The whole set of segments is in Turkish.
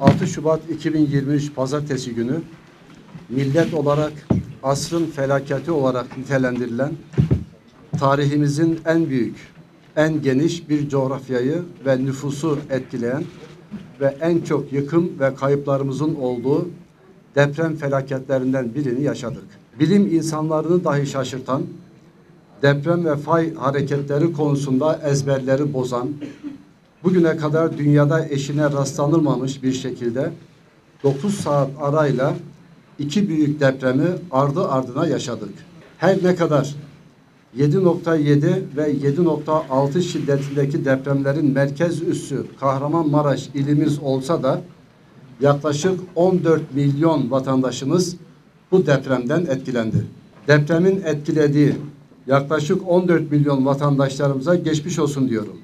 6 Şubat 2023 Pazartesi günü millet olarak asrın felaketi olarak nitelendirilen tarihimizin en büyük, en geniş bir coğrafyayı ve nüfusu etkileyen ve en çok yıkım ve kayıplarımızın olduğu deprem felaketlerinden birini yaşadık. Bilim insanlarını dahi şaşırtan, deprem ve fay hareketleri konusunda ezberleri bozan, bugüne kadar dünyada eşine rastlanılmamış bir şekilde 9 saat arayla iki büyük depremi ardı ardına yaşadık. Her ne kadar 7.7 ve 7.6 şiddetindeki depremlerin merkez üssü Kahramanmaraş ilimiz olsa da yaklaşık 14 milyon vatandaşımız bu depremden etkilendi. Depremin etkilediği yaklaşık 14 milyon vatandaşlarımıza geçmiş olsun diyorum.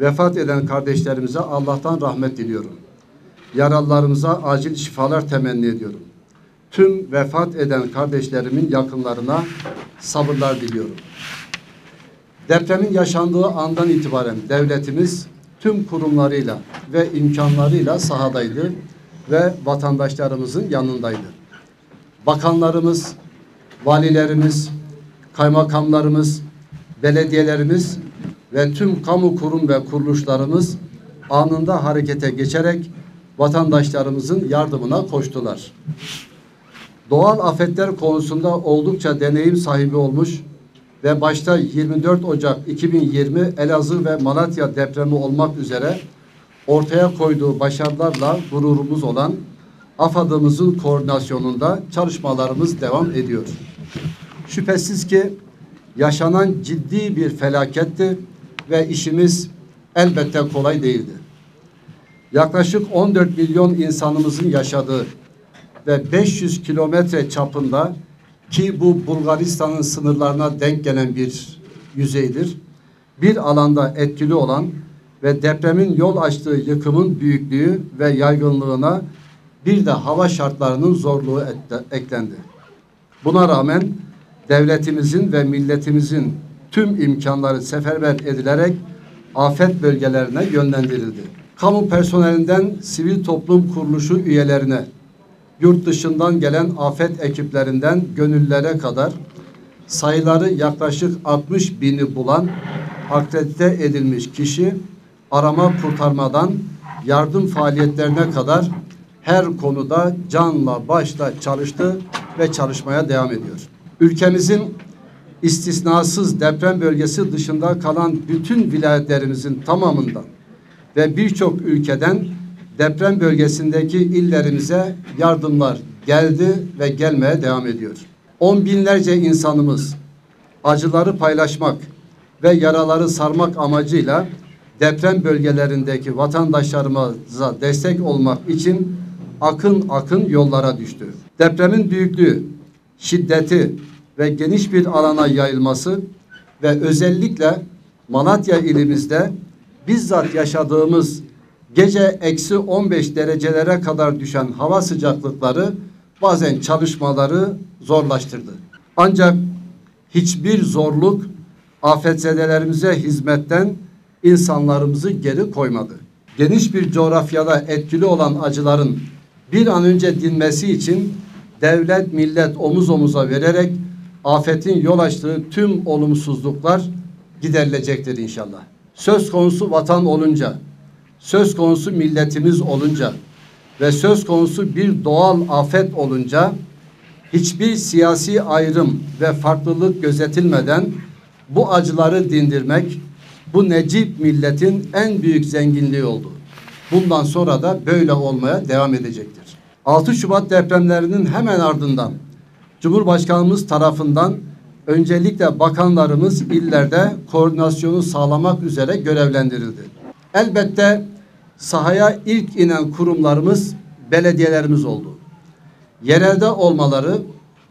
Vefat eden kardeşlerimize Allah'tan rahmet diliyorum. Yaralılarımıza acil şifalar temenni ediyorum. Tüm vefat eden kardeşlerimin yakınlarına sabırlar diliyorum. Depremin yaşandığı andan itibaren devletimiz tüm kurumlarıyla ve imkanlarıyla sahadaydı ve vatandaşlarımızın yanındaydı. Bakanlarımız, valilerimiz, kaymakamlarımız, belediyelerimiz ve tüm kamu kurum ve kuruluşlarımız anında harekete geçerek vatandaşlarımızın yardımına koştular. Doğal afetler konusunda oldukça deneyim sahibi olmuş ve başta 24 Ocak 2020 Elazığ ve Malatya depremi olmak üzere ortaya koyduğu başarılarla gururumuz olan AFAD'ımızın koordinasyonunda çalışmalarımız devam ediyor. Şüphesiz ki yaşanan ciddi bir felaketti ve işimiz elbette kolay değildi. Yaklaşık 14 milyon insanımızın yaşadığı ve 500 kilometre çapında ki bu Bulgaristan'ın sınırlarına denk gelen bir yüzeydir. Bir alanda etkili olan ve depremin yol açtığı yıkımın büyüklüğü ve yaygınlığına bir de hava şartlarının zorluğu eklendi. Buna rağmen devletimizin ve milletimizin tüm imkanları seferber edilerek afet bölgelerine yönlendirildi. Kamu personelinden sivil toplum kuruluşu üyelerine, yurt dışından gelen afet ekiplerinden gönüllere kadar sayıları yaklaşık 60 bini bulan akredite edilmiş kişi arama kurtarmadan yardım faaliyetlerine kadar her konuda canla başla çalıştı ve çalışmaya devam ediyor. Ülkemizin istisnasız deprem bölgesi dışında kalan bütün vilayetlerimizin tamamından ve birçok ülkeden deprem bölgesindeki illerimize yardımlar geldi ve gelmeye devam ediyor. On binlerce insanımız acıları paylaşmak ve yaraları sarmak amacıyla deprem bölgelerindeki vatandaşlarımıza destek olmak için akın akın yollara düştü. Depremin büyüklüğü, şiddeti ve geniş bir alana yayılması ve özellikle Malatya ilimizde bizzat yaşadığımız gece eksi 15 derecelere kadar düşen hava sıcaklıkları bazen çalışmaları zorlaştırdı. Ancak hiçbir zorluk afetzedelerimize hizmetten insanlarımızı geri koymadı. Geniş bir coğrafyada etkili olan acıların bir an önce dinmesi için devlet millet omuz omuza vererek afetin yol açtığı tüm olumsuzluklar giderilecektir inşallah. Söz konusu vatan olunca, söz konusu milletimiz olunca ve söz konusu bir doğal afet olunca hiçbir siyasi ayrım ve farklılık gözetilmeden bu acıları dindirmek bu necip milletin en büyük zenginliği oldu. Bundan sonra da böyle olmaya devam edecektir. 6 Şubat depremlerinin hemen ardından Cumhurbaşkanımız tarafından öncelikle bakanlarımız illerde koordinasyonu sağlamak üzere görevlendirildi. Elbette sahaya ilk inen kurumlarımız belediyelerimiz oldu. Yerelde olmaları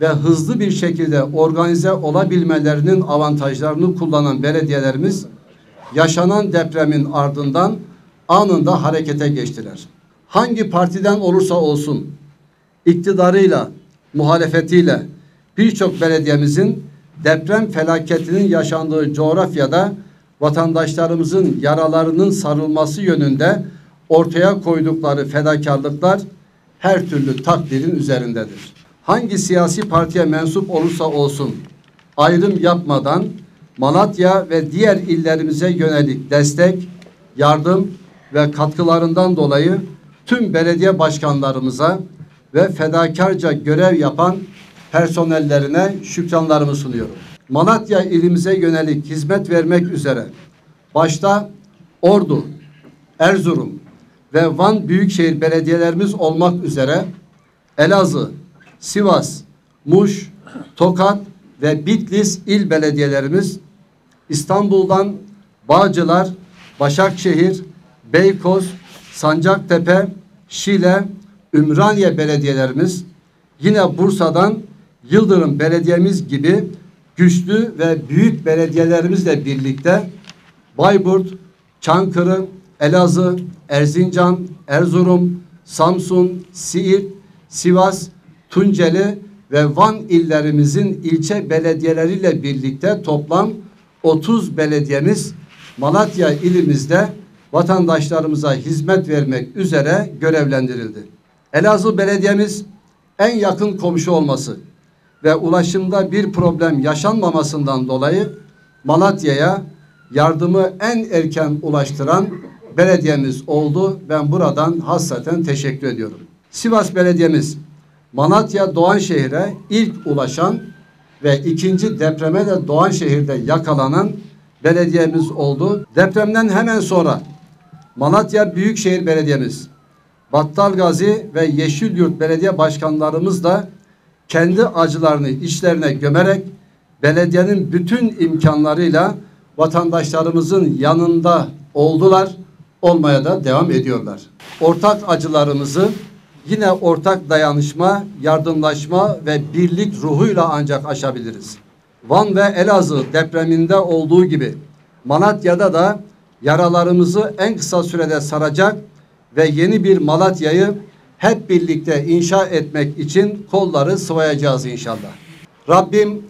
ve hızlı bir şekilde organize olabilmelerinin avantajlarını kullanan belediyelerimiz yaşanan depremin ardından anında harekete geçtiler. Hangi partiden olursa olsun iktidarıyla, muhalefetiyle birçok belediyemizin deprem felaketinin yaşandığı coğrafyada vatandaşlarımızın yaralarının sarılması yönünde ortaya koydukları fedakarlıklar her türlü takdirin üzerindedir. Hangi siyasi partiye mensup olursa olsun ayrım yapmadan Malatya ve diğer illerimize yönelik destek, yardım ve katkılarından dolayı tüm belediye başkanlarımıza ve fedakarca görev yapan personellerine şükranlarımı sunuyorum. Malatya ilimize yönelik hizmet vermek üzere başta Ordu, Erzurum ve Van Büyükşehir belediyelerimiz olmak üzere Elazığ, Sivas, Muş, Tokat ve Bitlis il belediyelerimiz İstanbul'dan Bağcılar, Başakşehir, Beykoz, Sancaktepe, Şile, Ümraniye belediyelerimiz yine Bursa'dan Yıldırım belediyemiz gibi güçlü ve büyük belediyelerimizle birlikte Bayburt, Çankırı, Elazığ, Erzincan, Erzurum, Samsun, Siirt, Sivas, Tunceli ve Van illerimizin ilçe belediyeleriyle birlikte toplam 30 belediyemiz Malatya ilimizde vatandaşlarımıza hizmet vermek üzere görevlendirildi. Elazığ belediyemiz en yakın komşu olması ve ulaşımda bir problem yaşanmamasından dolayı Malatya'ya yardımı en erken ulaştıran belediyemiz oldu. Ben buradan hassaten teşekkür ediyorum. Sivas Belediyemiz Malatya Doğanşehir'e ilk ulaşan ve ikinci depreme de Doğanşehir'de yakalanan belediyemiz oldu. Depremden hemen sonra Malatya Büyükşehir Belediyemiz, Battalgazi ve Yeşilyurt Belediye Başkanlarımız da kendi acılarını içlerine gömerek belediyenin bütün imkanlarıyla vatandaşlarımızın yanında oldular, olmaya da devam ediyorlar. Ortak acılarımızı yine ortak dayanışma, yardımlaşma ve birlik ruhuyla ancak aşabiliriz. Van ve Elazığ depreminde olduğu gibi Malatya'da da yaralarımızı en kısa sürede saracak ve yeni bir Malatya'yı hep birlikte inşa etmek için kolları sıvayacağız inşallah. Rabbim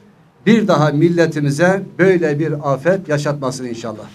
bir daha milletimize böyle bir afet yaşatmasın inşallah.